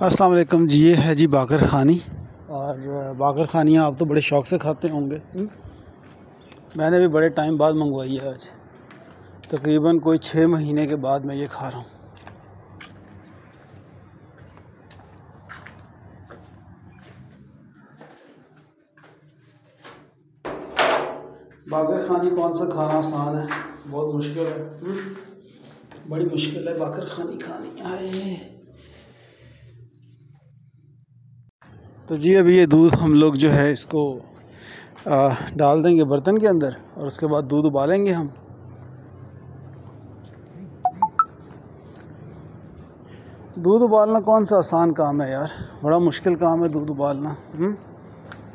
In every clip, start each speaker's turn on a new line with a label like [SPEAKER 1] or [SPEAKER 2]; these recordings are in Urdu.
[SPEAKER 1] السلام علیکم جی یہ ہے جی باقر خانی۔ اور باقر خانیاں آپ تو بڑے شوق سے کھاتے ہوں گے۔ میں نے بھی بڑے ٹائم بعد منگوائی ہے آج۔ تقریباً کوئی چھ مہینے کے بعد میں یہ کھا رہا ہوں۔ باقر خانی کون سا کھانا آسان ہے؟ بہت مشکل ہے۔ بڑی مشکل ہے باقر خانی کھانی۔ آئے۔ تو جی ابھی یہ دودھ ہم لوگ جو ہے، اس کو ڈال دیں گے برتن کے اندر اور اس کے بعد دودھ ابالیں گے ہم۔ دودھ ابالنا کون سا آسان کام ہے یار؟ بڑا مشکل کام ہے دودھ ابالنا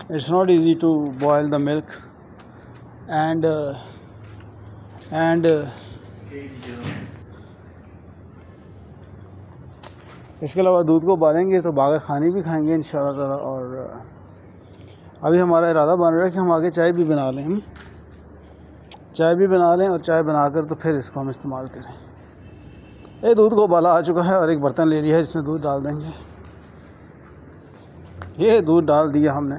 [SPEAKER 1] it's not easy to boil the milk and and اس کے علاوہ دودھ کو ابالیں گے تو باغر خانی بھی کھائیں گے ان شاء اللہ تعالیٰ، اور ابھی ہمارا ارادہ بن رہا ہے کہ ہم آگے چائے بھی بنا لیں۔ چائے بھی بنا لیں اور چائے بنا کر تو پھر اس کو ہم استعمال کریں۔ یہ دودھ کو ابالا آ چکا ہے اور ایک برتن لے لیا ہے، اس میں دودھ ڈال دیں گے۔ یہ دودھ ڈال دیا ہم نے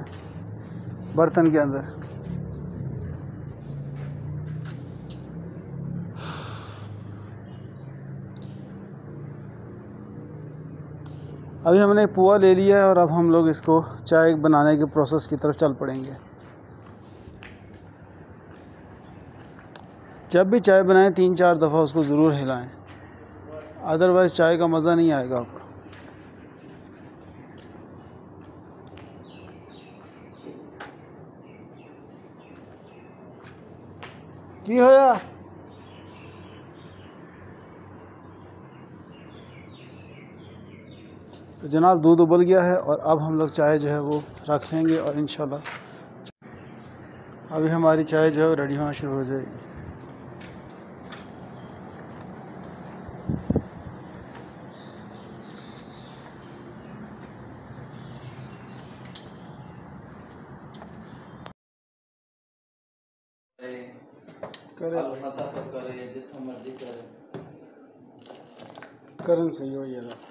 [SPEAKER 1] برتن کے اندر۔ ابھی ہم نے پوا لے لیا ہے اور اب ہم لوگ اس کو چائے بنانے کے پروسیس کی طرف چل پڑیں گے۔ جب بھی چائے بنائیں تین چار دفعہ اس کو ضرور ہلائیں۔ ادروائز چائے کا مزہ نہیں آئے گا آپ کو۔ کی ہوا تو جناب دودھ ابل گیا ہے اور اب ہم لوگ چائے جو ہے وہ رکھ لیں گے اور انشاءاللہ ابھی ہماری چائے جو ہے ریڈی ہونا شروع ہو جائے گی۔ کرن صحیح ہو یہ۔